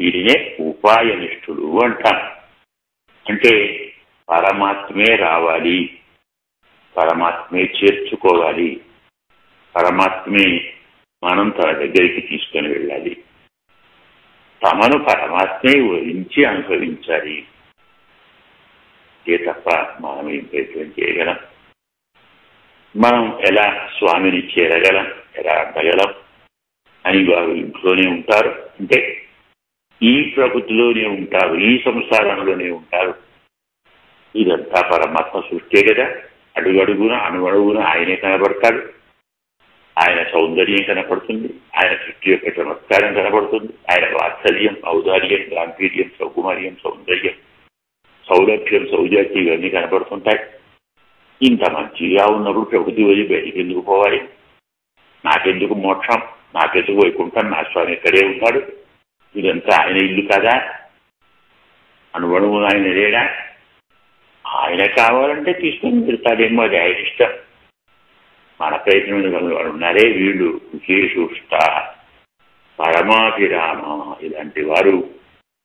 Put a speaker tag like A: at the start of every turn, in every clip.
A: వీరినే ఉపాయనిష్ఠుడు అంటాం అంటే పరమాత్మే రావాలి పరమాత్మే చేర్చుకోవాలి పరమాత్మే మనం తన దగ్గరికి తీసుకొని వెళ్ళాలి. తమను పరమాత్మే వరించి అనుభవించాలి ఏ తప్ప మనం ఏం ప్రయత్నం చేయగలం? మనం ఎలా స్వామిని చేరగలం? ఎలా అందగలం అని వారు ఇంట్లోనే ఉంటారు. అంటే ఈ ప్రకృతిలోనే ఉంటారు ఈ సంసారంలోనే ఉంటారు. ఇదంతా పరమాత్మ సృష్టే కదా. అడుగడుగున అణువడుగున ఆయనే కనబడతాడు. ఆయన సౌందర్యం కనపడుతుంది. ఆయన సృష్టి యొక్క చమత్కారం కనపడుతుంది. ఆయన వాత్సల్యం ఔదార్యం గాంభీర్యం సౌకుమార్యం సౌందర్యం సౌలభ్యం సౌజాతి ఇవన్నీ కనపడుతుంటాయి. ఇంత మంచిగా ఉన్నప్పుడు ప్రకృతి వదిలి బయటికి ఎందుకు పోవాలి? నాకెందుకు మోక్షం? నాకెందుకు వైకుంఠం? నా స్వామి ఇక్కడే ఉంటాడు. ఇదంతా ఆయన ఇల్లు కదా. అనువణము ఆయన లేడా? ఆయన కావాలంటే తీసుకొని పెడతాడేమో అది ఆయన ఇష్టం. మన ప్రయత్నం వాళ్ళు ఉన్నారే వీళ్ళు విశేషుష్ట పరమాభిరామ ఇలాంటి వారు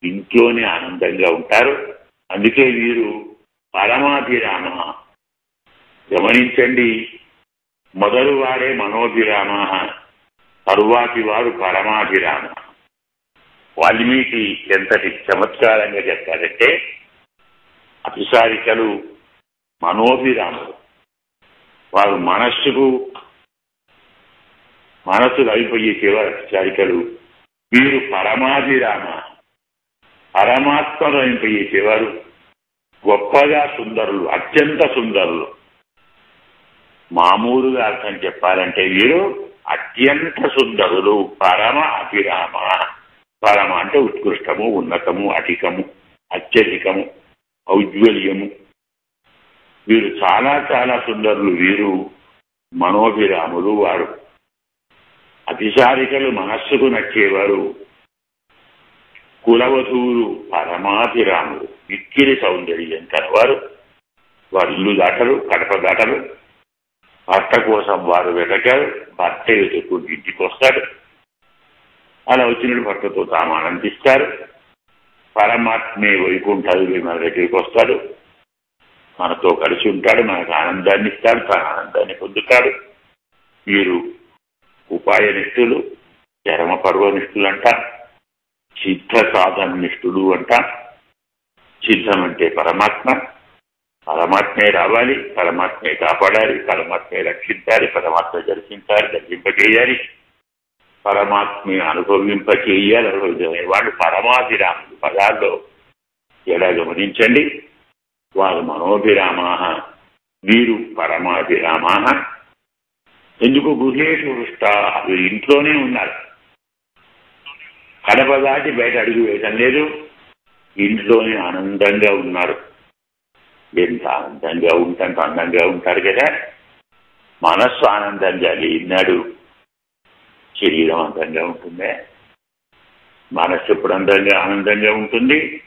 A: ఇంట్లోనే ఆనందంగా ఉంటారు. అందుకే వీరు పరమాభిరామ గమనించండి మొదలు వాడే మనోభిరామ తరువాతి వారు పరమాభిరామ వాల్మీకి ఎంతటి చమత్కారంగా చెప్పారంటే అతిసారికలు మనోభిరాములు. వారు మనస్సుకు అయిపోయే చివరి అతిసారికలు వీరు పరమాభిరామ. అయిపోయే చివరు గొప్పగా సుందరులు అత్యంత సుందరులు. మామూలుగా అర్థం చెప్పాలంటే వీరు అత్యంత సుందరులు పరమ అభిరామ పరమ అంటే ఉత్కృష్టము ఉన్నతము అధికము అత్యధికము ఔజ్వల్యము. వీరు చాలా చాలా సుందరులు. వీరు మనోభిరాములు వారు. అతిశారికలు మనస్సుకు నచ్చేవారు. కులవధువులు పరమాభిరాములు. మిక్కిలి సౌందర్యం కలవారు. వారు ఇల్లు దాటరు కడప దాటరు. భర్త కోసం వారు వెతకారు. భర్త వెతుకుంటూ ఇంటికి వస్తాడు అలా వచ్చినట్టు భర్తతో తాము ఆనందిస్తారు పరమాత్మే వైకుంఠాలు మన దగ్గరికి వస్తాడు. మనతో కలిసి ఉంటాడు మనకు ఆనందాన్ని ఇస్తాడు తన ఆనందాన్ని పొందుతాడు. వీరు ఉపాయనిష్ఠులు చరమ పర్వనిష్ఠులు అంట సిద్ధ సాధన నిష్ఠులు అంట. సిద్ధం అంటే పరమాత్మ. పరమాత్మే రావాలి పరమాత్మే కాపాడాలి పరమాత్మే రక్షించాలి పరమాత్మ దర్శించాలి దర్శింపజేయాలి. పరమాత్మే అనుభవింపచేయాలి అనుభవించాలి వాళ్ళు పరమాభిరాములు పదాల్లో ఎలా గమనించండి? వారు మనోభిరామ వీరు పరమాభిరామ ఎందుకు గుహేషు వృష్ట? వీరు ఇంట్లోనే ఉన్నారు. కడప దాటి బయట అడుగు వేయటం లేదు. ఇంట్లోనే ఆనందంగా ఉన్నారు. ఎంత ఆనందంగా ఉంటే అందంగా ఉంటారు కదా. మనస్సు ఆనందం జరిగి లేనాడు శరీరం అందంగా ఉంటుందే. మనస్సు ఎప్పుడు అందంగా ఆనందంగా ఉంటుంది.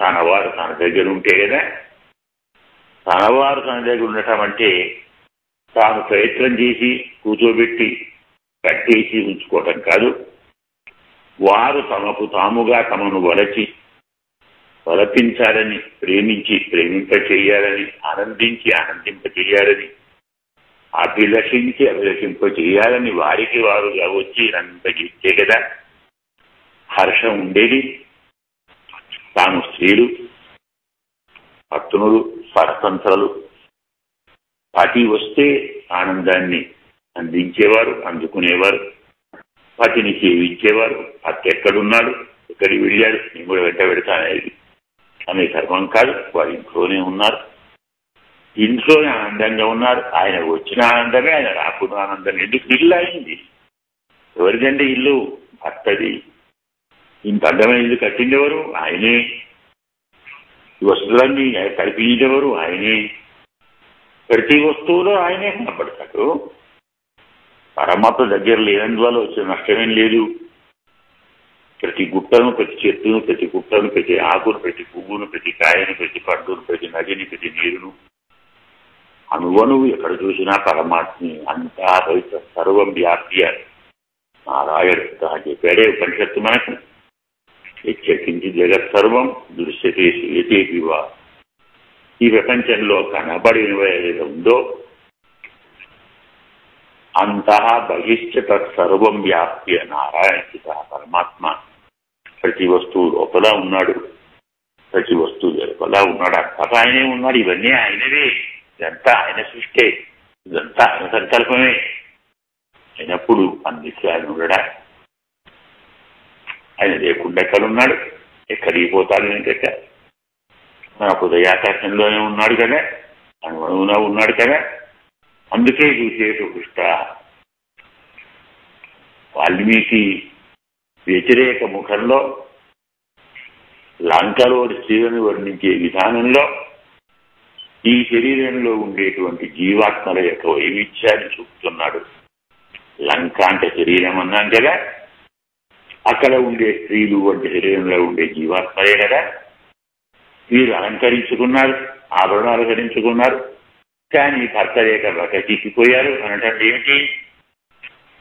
A: తనవారు తన దగ్గర ఉంటే కదా. తనవారు తన దగ్గర ఉండటం అంటే తాను ప్రయత్నం చేసి కూర్చోబెట్టి కట్టేసి ఉంచుకోవటం కాదు. వారు తమకు తాముగా తమను వలచి వలపించాలని ప్రేమించి ప్రేమింప చేయాలని ఆనందించి ఆనందింప చేయాలని అభిలషించి అభిలషింప చేయాలని వారికి వారు వచ్చి అంత ఇచ్చే కదా. హర్షం ఉండేది. తాను స్త్రీలు పత్నులు పరతంత్రలు పతి వస్తే ఆనందాన్ని అందించేవారు అందుకునేవారు. పతిని సేవించేవారు. పతి ఎక్కడున్నాడు? ఎక్కడికి వెళ్ళాడు? నేను కూడా వెంట పెడతానేది అనే ధర్మం కాదు. వారు ఇంట్లోనే ఉన్నారు. ఇంట్లోనే ఆనందంగా ఉన్నారు ఆయన వచ్చిన ఆనందమే ఆయన రాకున్న ఆనందం ఎందుకు ఇల్లు అయింది ఎవరిదండి ఇల్లు భర్తది ఇంత అందమైన ఇల్లు కట్టిండేవారు ఆయనే ఈ వస్తువులన్నీ కల్పించేవారు ఆయనే ప్రతి వస్తువులో ఆయనే కనపడతాడు పరమాత్మ దగ్గర లేనందువల్ల వచ్చిన నష్టమేం లేదు ప్రతి గుట్టను ప్రతి చెట్టును ప్రతి గుట్టను ప్రతి ఆకును ప్రతి పువ్వును ప్రతి కాయను ప్రతి పండును ప్రతి నదిని ప్రతి నీరును అనువనువు ఎక్కడ చూసినా పరమాత్మి అంతా రహిత సర్వం అని నారాయణ చెప్పాడే ఉపనిషత్తు మనకు. హెచ్చరించి జగత్ సర్వం దృశ్యతే శ్రీయతేవా ఈ ప్రపంచంలో కనబడినవి ఏదైతే ఉందో అంతః బహిష్ట తత్సర్వం వ్యాప్తి నారాయణ పరమాత్మ. ప్రతి వస్తువు లోపల ఉన్నాడు. ప్రతి వస్తువు లోపల ఉన్నాడు. అంతటా ఆయనే ఉన్నాడు. ఇవన్నీ ఆయనవే. ఇదంతా ఆయన సృష్టి ఇదంతా ఆయన సంకల్పమే అయినప్పుడు అన్నిట్లో ఆయన ఉండడా ఆయన లేకుండా ఉన్నాడు ఎక్కడికి పోతాడు వెంకట మన హృదయాకాశంలోనే ఉన్నాడు కదా అనువనువునా ఉన్నాడు కదా అందుకే చూసేటు కృష్ణ వాల్మీకి వ్యతిరేక ముఖంలో లంకలోని స్త్రీలను వర్ణించే విధానంలో ఈ శరీరంలో ఉండేటువంటి జీవాత్మల యొక్క వైవిధ్యాన్ని చూపుతున్నాడు. లంక అంటే శరీరం అన్నాం కదా. అక్కడ ఉండే స్త్రీలు వంటి శరీరంలో ఉండే జీవాత్మలే కదా. వీరు అలంకరించుకున్నారు ఆభరణాలు ధరించుకున్నారు. కానీ భర్త లేక బట్ట చిక్కిపోయారు అనటం ఏమిటి?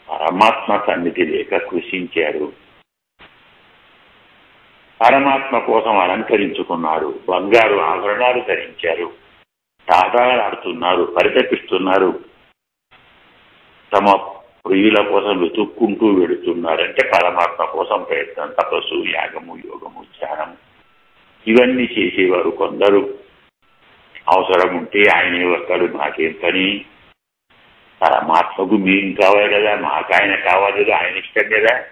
A: పరమాత్మ సన్నిధి లేక కృషించారు. పరమాత్మ కోసం అలంకరించుకున్నారు బంగారు ఆభరణాలు ధరించారు. ఆడుతున్నారు పరితపిస్తున్నారు. తమ ప్రియుల కోసం వెతుక్కుంటూ వెడుతున్నారంటే పరమాత్మ కోసం ప్రయత్నం తపస్సు యాగము యోగము ధ్యానము. ఇవన్నీ చేసేవారు కొందరు. అవసరం ఉంటే ఆయనే వస్తాడు మాకేం పని? పరమాత్మకు మేము కావాలి కదా మాకు ఆయన కావాలి కదా ఆయన ఇష్టం కదా.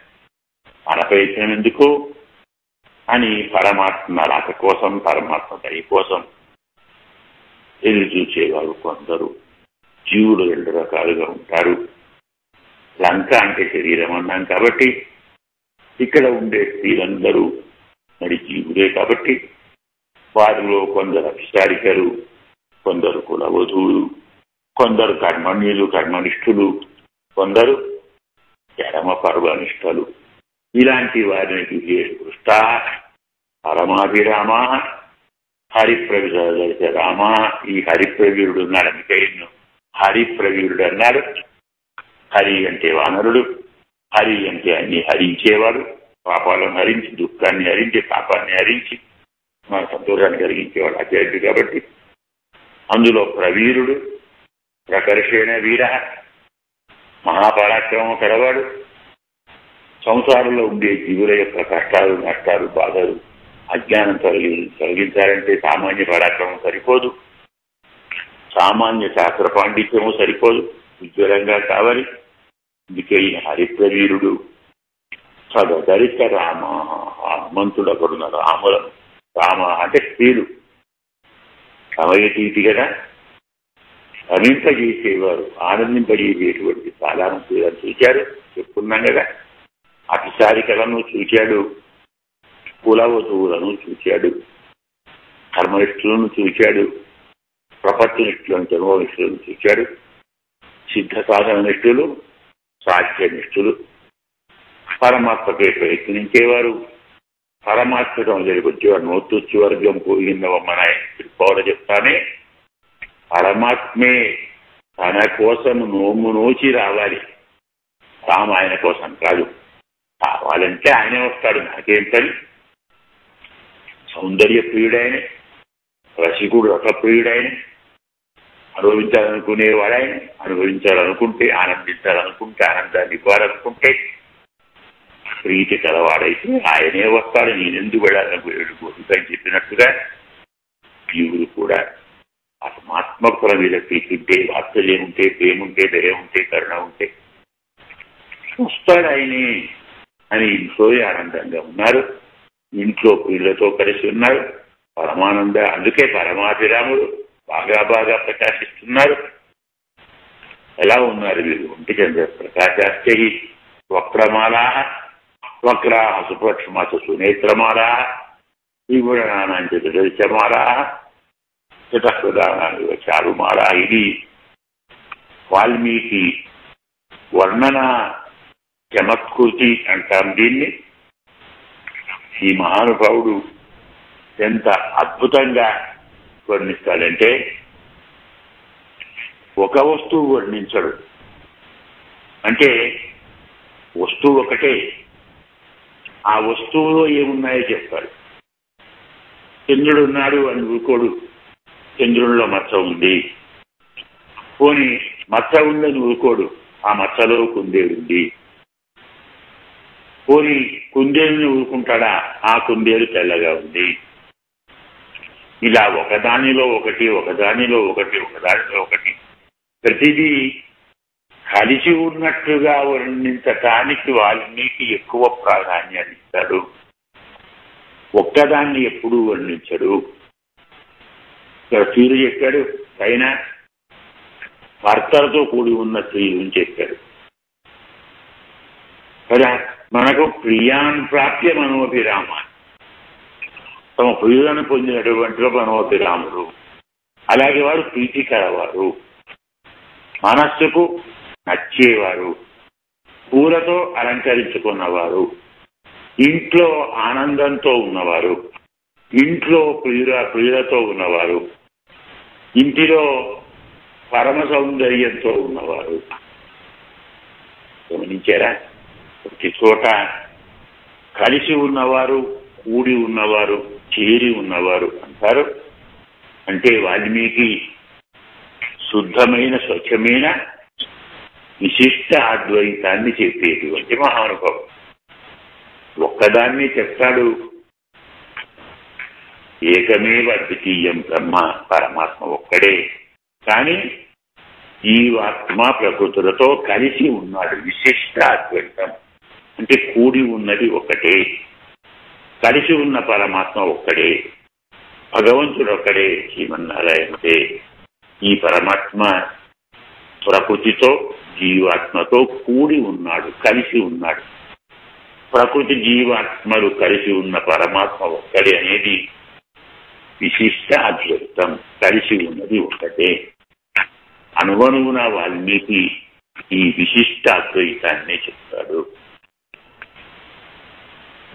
A: మన ప్రయత్నం ఎందుకు? అని పరమాత్మ రాక కోసం పరమాత్మ దయ కోసం ఎదురు చూసేవారు కొందరు జీవులు రెండు రకాలుగా ఉంటారు. లంక అంటే శరీరం అన్నాం కాబట్టి ఇక్కడ ఉండే స్త్రీలందరూ మరి జీవులే కాబట్టి వారిలో కొందరు అభిసారికరు కొందరు కులవధువులు కొందరు కర్మణ్యులు కర్మనిష్ఠులు కొందరు చరమ పర్వనిష్టలు. ఇలాంటి వారిని చూసే దృష్ట పరమాభిరామా హరిప్రవిదర్శ రామ ఈ హరిప్రవీరుడు ఉన్నాడు. అందుకైను హరిప్రవీరుడు అన్నాడు. హరి అంటే వానరుడు. హరి అంటే అన్ని హరించేవాడు. పాపాలను హరించి దుఃఖాన్ని హరించి పాపాన్ని హరించి మన సంతోషాన్ని కలిగించేవాడు అధ్యాయుడు కాబట్టి. అందులో ప్రవీరుడు ప్రకర్షణ వీర మహాపరాక్రమం కలవాడు. సంసారంలో ఉండే జీవుల యొక్క కష్టాలు నష్టాలు బాధలు అజ్ఞానం తొలగి తొలగించాలంటే సామాన్య పరాక్రమం సరిపోదు. సామాన్య శాస్త్ర పాండిత్యము సరిపోదు. ఉజ్వలంగా కావాలి. అందుకే ఈయన హరిప్రవీరుడు సదరిత రామ హనుమంతుడు అక్కడున్న రాముల రామ అంటే స్త్రీలు. సమయతీతి కదా. రమింపజేసేవారు ఆనందింపజేసేటువంటి చాలా మంది చూశారు చెప్పుకున్నాం కదా. అతిసారికలను చూశాడు. కులవధువులను చూశాడు కర్మనిష్ఠులను చూశాడు ప్రపత్తినిష్ఠులను జన్మనిష్ఠులను చూశాడు సిద్ధ సాధన నిష్ఠులు సాధ్య నిష్ఠులు. పరమాత్మకే ప్రయత్నించేవారు. పరమాత్మకం దగ్గరికి వచ్చేవారు వర్గం పోయిందవమ్మన పోవడం చెప్తానే పరమాత్మే తన కోసం నోము నోచి రావాలి. తాము ఆయన కోసం కాదు. కావాలంటే ఆయనే వస్తాడు. నాకేం పని? సౌందర్య ప్రియుడైన రసికుడు రసప్రియుడైన అనుభవించాలనుకునేవాడాయన అనుభవించాలనుకుంటే ఆనందించాలనుకుంటే ఆనందాన్ని ఇవ్వాలనుకుంటే ప్రీతి కలవాడైతే ఆయనే వస్తాడు నేనెందుకు వెళ్ళాలని అని చెప్పినట్టుగా జీవుడు కూడా ఆత్మాత్మకుల మీద ప్రీతింటే వాత్సల్యం ఉంటే ప్రేమ ఉంటే దయ ఉంటే కరుణ ఉంటే వస్తాడు ఆయనే అని ఇంట్లో ఆనందంగా ఉన్నారు. ఇంట్లో వీళ్ళతో కలిసి ఉన్నారు. పరమానంద అందుకే పరమాభిరాముడు బాగా బాగా ప్రకాశిస్తున్నారు. ఎలా ఉన్నారు మీరు? ఒంటి చంద్ర ప్రకాశాశ్చరి వక్రమాలా వక్రా సుపక్షమాస సునేత్రమాలా త్రిగుణానాంచ దృశ్యమాలా చితహృదానాన్ని చారుమాలా ఇది వాల్మీకి వర్ణన చమత్కృతి అంటాం దీన్ని. ఈ మహానుభావుడు ఎంత అద్భుతంగా వర్ణిస్తాడంటే ఒక వస్తువు వర్ణించడు. అంటే వస్తువు ఒకటే. ఆ వస్తువులో ఏమున్నాయో చెప్తాడు. చంద్రుడు ఉన్నాడు అని ఊరుకోడు చంద్రుడిలో మచ్చ ఉంది. పోని మచ్చ ఉందని ఊరుకోడు ఆ మచ్చలో కుందే ఉంది. పోని కుందేలుని ఊరుకుంటాడా? ఆ కుందేలు తెల్లగా ఉంది. ఇలా ఒకదానిలో ఒకటి ఒకదానిలో ఒకటి ఒకదానిలో ఒకటి. ప్రతిదీ కలిసి ఉన్నట్టుగా వర్ణించటానికి వాల్మీకి ఎక్కువ ప్రాధాన్యాన్ని ఇస్తాడు ఒక్కదాన్ని ఎప్పుడూ వర్ణించడు. తీరు స్త్రీలు చెప్పాడు పైన భర్తలతో కూడి ఉన్న స్త్రీలు చెప్పాడు. కదా మనకు ప్రియాన్ ప్రాప్య మనోభిరామ తమ ప్రియులను పొందినటువంటి మనోభిరాముడు అలాగే వారు ప్రీతికరవారు మనస్సుకు నచ్చేవారు. పూలతో అలంకరించుకున్నవారు. ఇంట్లో ఆనందంతో ఉన్నవారు. ఇంట్లో ప్రియుల ప్రియులతో ఉన్నవారు. ఇంటిలో పరమ సౌందర్యంతో ఉన్నవారు. గమనించారా? ప్రతి చోట కలిసి ఉన్నవారు కూడి ఉన్నవారు చేరి ఉన్నవారు అంటారు. అంటే వాల్మీకి శుద్ధమైన స్వచ్ఛమైన విశిష్ట అద్వైతాన్ని చెప్పేటువంటి మహానుభావం ఒక్కదాన్ని చెప్తాడు. ఏకమేవ ద్వితీయం బ్రహ్మ పరమాత్మ ఒక్కడే. కానీ జీవాత్మ ప్రకృతులతో కలిసి ఉన్నాడు విశిష్ట అద్వైతం. అంటే కూడి ఉన్నది ఒకటే. కలిసి ఉన్న పరమాత్మ ఒక్కడే. భగవంతుడు ఒక్కడే శ్రీమన్నారాయణతే ఈ పరమాత్మ ప్రకృతితో జీవాత్మతో కూడి ఉన్నాడు కలిసి ఉన్నాడు. ప్రకృతి జీవాత్మలు కలిసి ఉన్న పరమాత్మ ఒక్కడే అనేది విశిష్ట అద్వైతం. కలిసి ఉన్నది ఒక్కటే అనుగుణమున వాల్మీకి ఈ విశిష్ట అద్వైతాన్ని చెప్తాడు.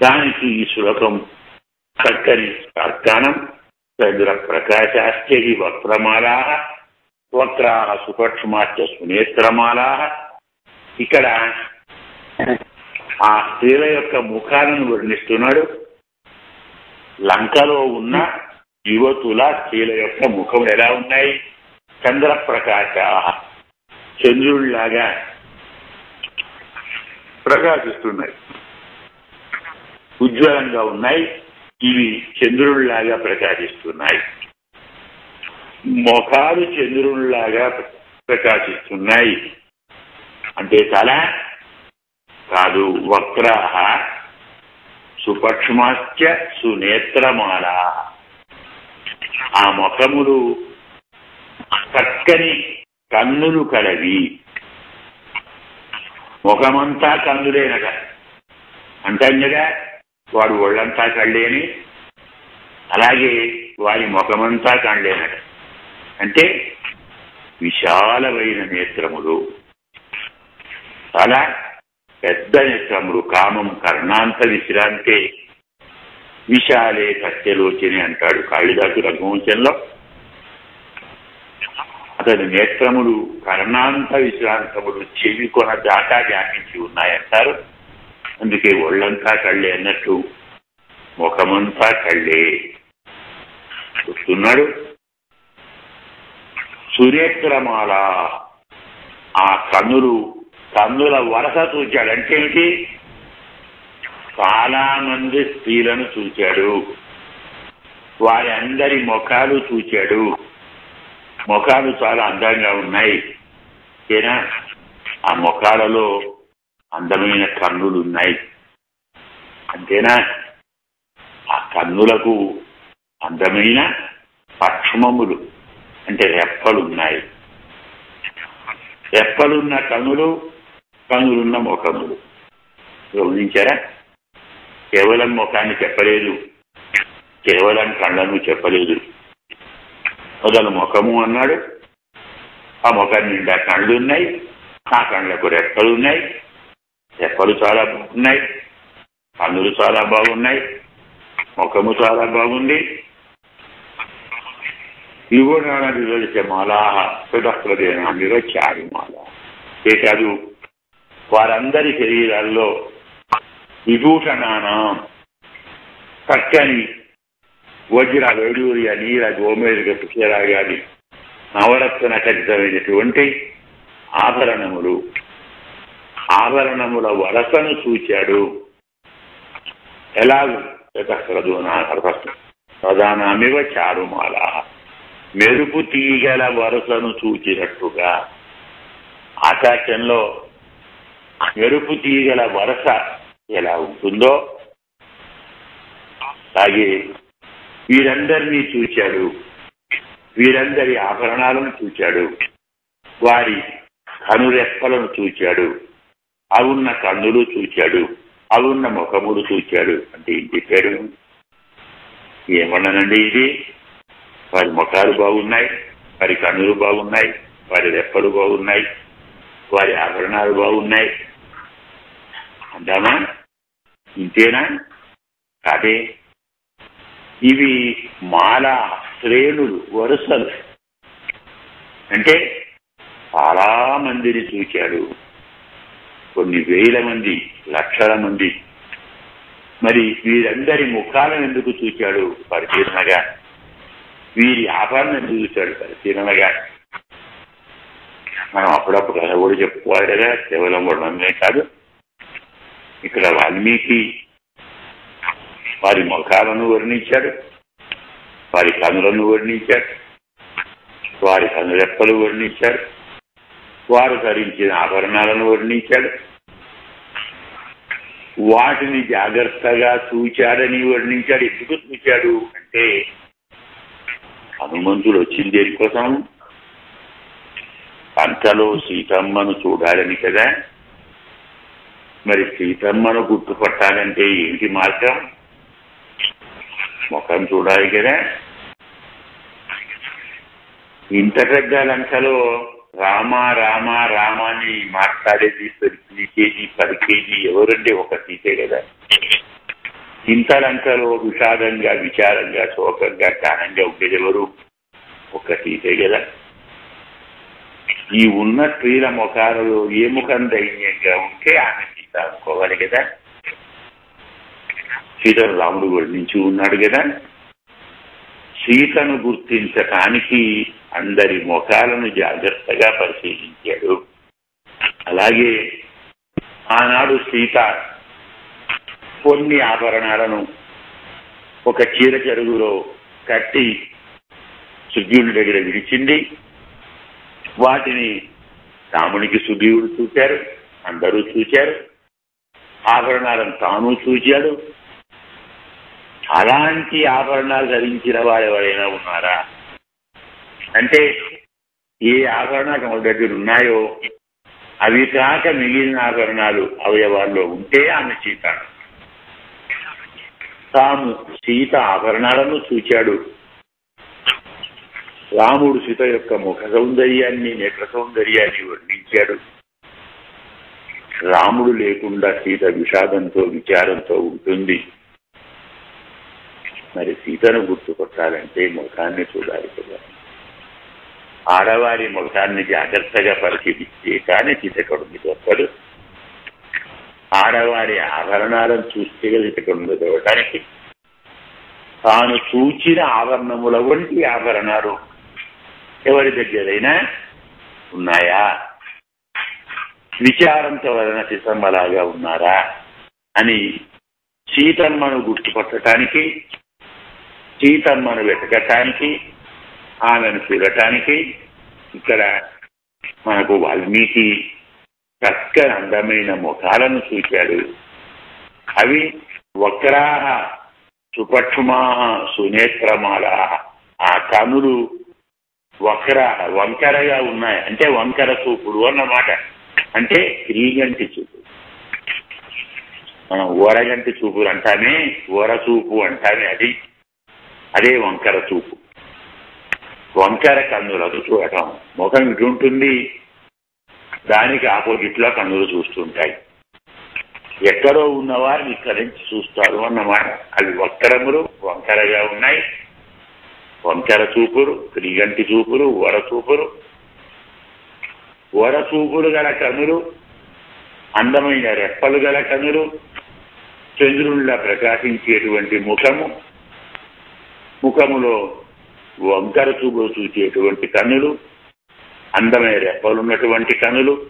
A: దానికి ఈ శ్లోకం చక్కని తర్కాణం చంద్ర ప్రకాశాశ్చ వక్రమాలా వక్రా సుపక్ష్మాచ సునేత్రమాలా. ఇక్కడ ఆ స్త్రీల యొక్క ముఖాలను వర్ణిస్తున్నాడు. లంకలో ఉన్న యువతుల స్త్రీల యొక్క ముఖం ఎలా ఉన్నాయి? చంద్రప్రకాశ చంద్రుడిలాగా ప్రకాశిస్తున్నాయి. ఉజ్వలంగా ఉన్నాయి. ఇవి చంద్రుడిలాగా ప్రకాశిస్తున్నాయి. ముఖాలు చంద్రుడిలాగా ప్రకాశిస్తున్నాయి. అంటే తల కాదు వక్రాహ సుపక్ష్మాశ్చ సునేత్రమాల. ఆ ముఖములు చక్కని కన్నులు కలవి. ముఖమంతా కన్నులేనట. అంటాంగగా వాడు ఒళ్ళంతా కళ్ళేని అలాగే వారి ముఖమంతా కళ్ళేనట. అంటే విశాలమైన నేత్రములు. చాలా పెద్ద నేత్రములు కామం కర్ణాంత విశ్రాంతే. విశాలే సత్యలోచని అంటాడు కాళిదాసు రఘువంశంలో. అతని నేత్రములు కర్ణాంత విశ్రాంతములు చెవి కొన దాకా వ్యాపించి ఉన్నాయంటారు. అందుకే ఒళ్ళంతా కళ్ళే అన్నట్టు ముఖమంతా కళ్ళే. చూస్తున్నాడు సురేత్రమాల ఆ కన్నులు కన్నుల వరస చూచాడు అంటే ఏమిటి చాలా మంది స్త్రీలను చూచాడు. వారి అందరి ముఖాలు చూచాడు. ముఖాలు చాలా అందంగా ఉన్నాయి. ఏనా? ఆ ముఖాలలో అందమైన కన్నులు ఉన్నాయి. అంతేనా? ఆ కన్నులకు అందమైన పక్షుమములు అంటే రెప్పలు ఉన్నాయి రెప్పలున్న కన్నులు కన్నులున్న ముఖములు. గమనించారా? కేవలం ముఖాన్ని చెప్పలేదు. కేవలం కళ్ళను చెప్పలేదు. మొదలు ముఖము అన్నాడు. ఆ ముఖం నిండా కళ్ళు ఉన్నాయి ఆ కళ్ళకు రెప్పలు ఉన్నాయి చాలా బాగున్నాయి కన్నులు చాలా బాగున్నాయి ముఖము చాలా బాగుంది యువనాన నిరోధించే మాలాహ సుధప్రదేన నిరచారి మాల ఏ కాదు వారందరి శరీరాల్లో విభూషణానం చక్కని వజ్ర వైడూర్య నీల గోమేరిక పుష్యరాగాది నవరత్న ఖచ్చితమైనటువంటి ఆభరణములు ఆభరణముల వరసను చూచాడు. ఎలా ప్రధానమివ చారుమాల. మెరుపు తీగల వరుసను చూచినట్టుగా. ఆకాశంలో మెరుపు తీగల వరస ఎలా ఉంటుందో అలాగే వీరందరినీ చూచాడు. వీరందరి ఆభరణాలను చూచాడు. వారి కనురెప్పలను చూచాడు. అవున్న కన్నులు చూచాడు అవున్న ముఖములు చూచాడు. అంటే ఏం చెప్పాడు ఏమన్నానండి ఇది? వారి ముఖాలు బాగున్నాయి వారి కన్నులు బాగున్నాయి వారి రెప్పలు బాగున్నాయి వారి ఆభరణాలు బాగున్నాయి. అంటామా? ఇంతేనా? కాదే ఇవి మాల శ్రేణులు వరుసలు. అంటే చాలా మందిని చూచాడు. కొన్ని వేల మంది లక్షల మంది. మరి వీరందరి ముఖాలను ఎందుకు చూచాడు పరిశీలనగా వీరి ఆభరణం ఎందుకు చూశాడు పరిశీలనగా మనం అప్పుడప్పుడు కథ కూడా చెప్పుకోవాలి కదా కేవలం వర్ణమే కాదు. ఇక్కడ వాల్మీకి వారి ముఖాలను వర్ణించాడు వారి కనులను వర్ణించాడు వారి కనురెప్పలు వర్ణించాడు. వారు ధరించిన ఆభరణాలను వర్ణించాడు. వాటిని జాగ్రత్తగా చూచాడని వర్ణించాడు. ఎందుకు చూచాడు అంటే హనుమంతుడు వచ్చింది దేనికోసం? పంటలో సీతమ్మను చూడాలని కదా. మరి సీతమ్మను గుర్తుపట్టాలంటే ఏంటి మార్గం? ముఖం చూడాలి కదా. ఇంత పెద్ద లంకలో రామ రామ రామ అని మాట్లాడేది పది కేజీ పది కేజీ ఎవరంటే ఒక సీతే కదా. ఇంత లంకలో విషాదంగా విచారంగా శోకంగా కారంగా ఉండేది ఎవరు? ఒక సీతే కదా. ఈ ఉన్న స్త్రీల ముఖాలలో ఏ ముఖం దైన్యంగా ఉంటే ఆమె సీత అనుకోవాలి కదా. సీతను రాముడు వర్ణించి ఉన్నాడు కదా. సీతను గుర్తించటానికి అందరి ముఖాలను జాగ్రత్తగా పరిశీలించాడు. అలాగే ఆనాడు సీత కొన్ని ఆభరణాలను ఒక చీర చెరుగులో కట్టి సుగ్రీవుడి దగ్గర విడిచింది. వాటిని రామునికి సుగ్రీవుడు చూశారు అందరూ చూశారు. ఆభరణాలను తాను చూశాడు. అలాంటి ఆభరణాలు ధరించిన వారు ఎవరైనా ఉన్నారా? అంటే ఏ ఆభరణాలు మన దగ్గర ఉన్నాయో అవి కాక మిగిలిన ఆభరణాలు అవయవాల్లో ఉంటే ఆమె సీత తాము సీత ఆభరణాలను చూచాడు. రాముడు సీత యొక్క ముఖ సౌందర్యాన్ని నేత్ర సౌందర్యాన్ని వర్ణించాడు. రాముడు లేకుండా సీత విషాదంతో విచారంతో ఉంటుంది. మరి సీతను గుర్తుపట్టాలంటే ముఖాన్ని చూడాలి కదా. ఆడవారి ముఖాన్ని జాగ్రత్తగా పరిశీలిస్తే కానీ సీతకడుంది గొప్పడు ఆడవారి ఆభరణాలను చూస్తే కదా చూడటానికి తాను చూచిన ఆభరణముల వంటి ఆభరణాలు ఎవరి దగ్గరైనా ఉన్నాయా? విచారంతో వలన సిసమ్మలాగా ఉన్నారా అని సీతమ్మను గుర్తుపట్టడానికి సీతమ్మను వెతకటానికి ఆమెను చూడటానికి ఇక్కడ మనకు వాల్మీకి చక్కని అందమైన ముఖాలను చూశాడు అవి వక్రా సుపక్షుమా సునేత్రమాల ఆ కనులు వక్ర వంకరగా ఉన్నాయి. అంటే వంకర చూపుడు అన్నమాట. అంటే క్రీగంటి చూపు. మనం ఓరగంటి చూపులు అంటామే ఓర చూపు అంటామే అది. అదే వంకర చూపు. వంకర కన్నులకు చూడటం. ముఖం ఇటుంటుంది దానికి ఆపోజిట్లో కన్నులు చూస్తుంటాయి. ఎక్కడో ఉన్నవారిని ఇక్కడి నుంచి చూస్తారు అన్నమాట. అవి వక్రములు వంకరగా ఉన్నాయి. వంకర చూపులు క్రిగంటి చూపులు వర చూపులు. వర చూపులు గల కనులు అందమైన రెప్పలు గల కనులు చంద్రుల్లా ప్రకాశించేటువంటి ముఖము. ముఖములో వంకర చూపు చూసేటువంటి కన్నులు అందమైన రెప్పలున్నటువంటి కన్నులు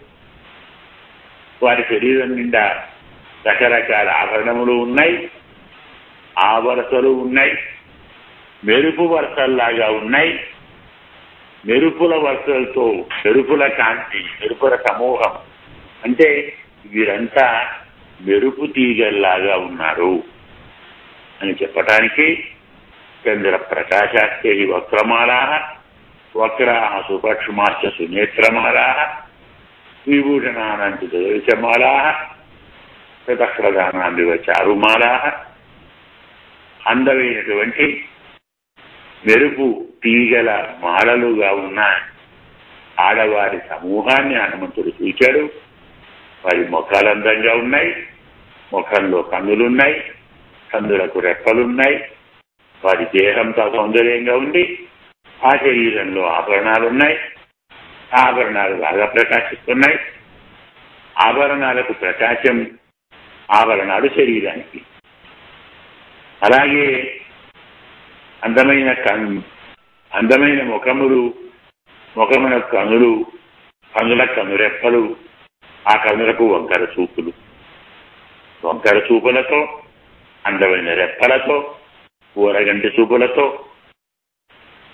A: వారి శరీరం నిండా రకరకాల ఆభరణములు ఉన్నాయి ఆ వరసలు ఉన్నాయి మెరుపు వరుసల్లాగా ఉన్నాయి. మెరుపుల వరుసలతో మెరుపుల కాంతి మెరుపుల సమూహం. అంటే వీరంతా మెరుపు తీగల్లాగా ఉన్నారు అని చెప్పటానికి చంద్ర ప్రకాశాస్తే వక్రమాలా వక్రా సుపక్షుమాశ్చ సునేత్రమాలా విభూషణానంతి దశమాలా శతక్రదానాంబివ చారుమాలా అందమైనటువంటి మెరుపు తీగల మాలలుగా ఉన్న ఆడవారి సమూహాన్ని హనుమంతుడు చూచాడు. వారి ముఖాలు అందంగా ఉన్నాయి. ముఖంలో కన్నులున్నాయి. కందులకు రెప్పలున్నాయి. వారి దేహంతో సౌందర్యంగా ఉంది ఆ శరీరంలో ఆభరణాలు ఉన్నాయి ఆభరణాలు బాగా ప్రకాశిస్తున్నాయి. ఆభరణాలకు ప్రకాశం ఆభరణాలు శరీరానికి. అలాగే అందమైన కన్ అందమైన ముఖములు ముఖమున కనులు కనుల కనురెప్పలు ఆ కనులకు వంకర చూపులు. వంకర చూపులతో అందమైన రెప్పలతో ఊరగంటి చూపులతో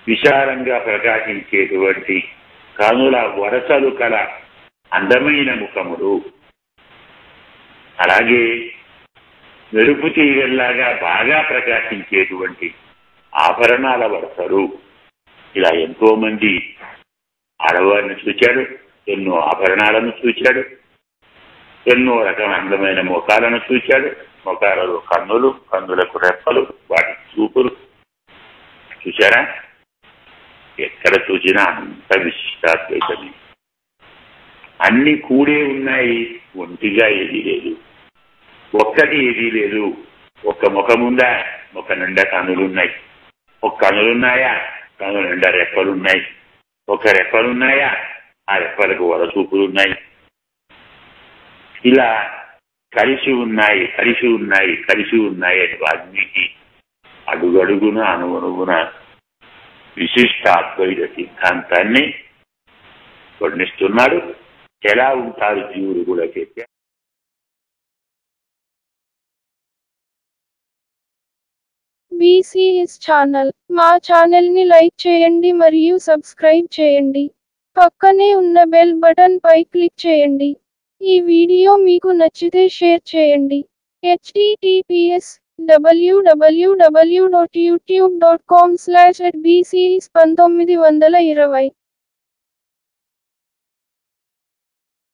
A: విశాలంగా ప్రకాశించేటువంటి కనుల వరసలు కల అందమైన ముఖముడు అలాగే మెరుపు తీగల్లాగా బాగా ప్రకాశించేటువంటి ఆభరణాల వరసలు. ఇలా ఎంతో మంది ఆడవారిని చూచాడు ఎన్నో ఆభరణాలను చూచాడు ఎన్నో రకమైన అందమైన ముఖాలను చూచాడు ముఖాలలో కన్నులు కన్నులకు రెప్పలు వాటి చూపులు చూశారా ఎక్కడ చూసినా అంత విశిష్టాద్వైతమే అన్ని కూడే ఉన్నాయి ఒంటిగా ఏదీ లేదు ఒక్కటి ఏదీ లేదు ఒక్క ముఖముందా ఒక నిండా కనులున్నాయి ఒక కనులున్నాయా కనుల నిండా రెప్పలున్నాయి ఒక రెప్పలున్నాయా ఆ రెప్పలకు వరచూపులున్నాయి ఇలా కలిసి ఉన్నాయి కలిసి ఉన్నాయి కలిసి ఉన్నాయి అని వాల్మీకి అడుగడుగున అనుగుణ విశిష్ట అద్వైత సిద్ధాంతాన్ని వర్ణిస్తున్నాడు. ఎలా ఉంటారు జీవుడు కూడా చెప్పి
B: బీసీఎస్ ఛానల్ మా ఛానల్ని లైక్ చేయండి మరియు సబ్స్క్రైబ్ చేయండి. పక్కనే ఉన్న బెల్ బటన్ పై క్లిక్ చేయండి. ఈ వీడియో మీకు నచ్చితే షేర్ చేయండి. Https WWW dot YouTube dot com slash at బీసీఈస్ పంతొమ్మిది వందల ఇరవై.